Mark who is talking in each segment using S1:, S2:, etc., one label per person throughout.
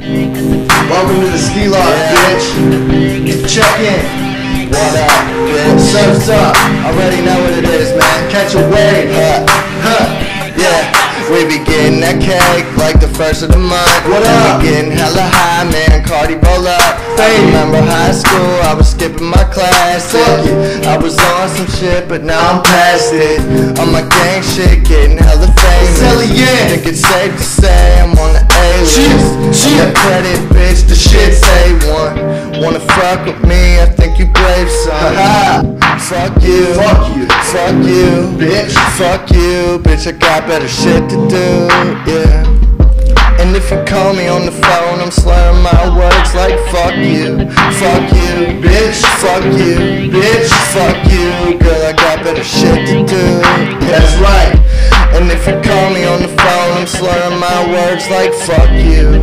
S1: Welcome to the ski lodge, bitch. Check in. What up, bitch? Surf's up. Already know what it is, man. Catch a wave. Huh. Huh. Yeah. We be getting that cake like the first of the month.
S2: What up?
S1: We getting hella high, man. Cardi roll up. I remember high school, I was skipping my class. I was on some shit, but now I'm past it. On my gang shit, getting hella famous.
S2: Hella yeah.
S1: Think it's safe to say I'm on the A-list.
S2: Shit,
S1: I'm that credit, bitch. The shit's A1. Wanna fuck with me? I think you brave, son. Fuck you.
S2: Fuck you.
S1: Fuck you,
S2: Bitch.
S1: Fuck you, bitch. I got better shit to do, yeah. And if you call me on the phone, I'm slurring my words like fuck you, fuck you, bitch, fuck you, bitch, fuck you, girl. I got better shit to do.
S2: That's right.
S1: And if you call me on the phone, I'm slurring my words like fuck you.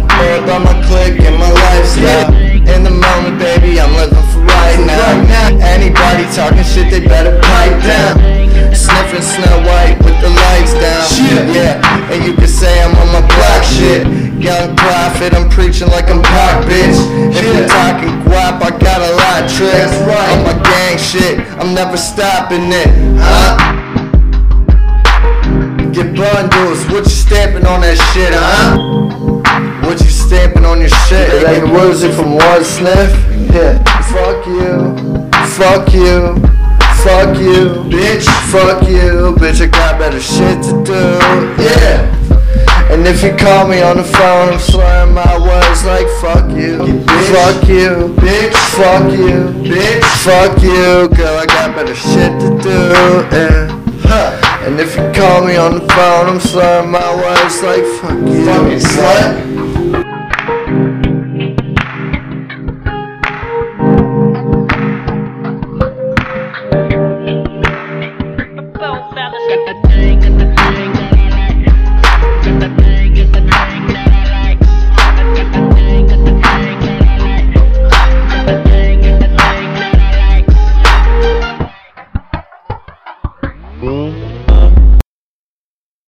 S1: Yeah, and you can say I'm on my black shit. Young prophet, I'm preaching like I'm pop, bitch. If you're talking guap, I got a lot of tricks.
S2: That's right.
S1: On my gang shit, I'm never stopping it. Huh? Get bundles, what you stamping on that shit, huh? What you stamping on your shit? Like a woozy from one sniff? Yeah. Fuck you. Fuck you. Fuck you. Bitch. Fuck you. Bitch, I got better shit to do. Yeah. And if you call me on the phone, I'm slurring my words like fuck you,
S2: bitch.
S1: fuck you, bitch, fuck you, bitch, fuck you, girl. I got better shit to do. Yeah.
S2: Huh.
S1: And if you call me on the phone, I'm slurring my words like fuck you.
S2: Fucking slut.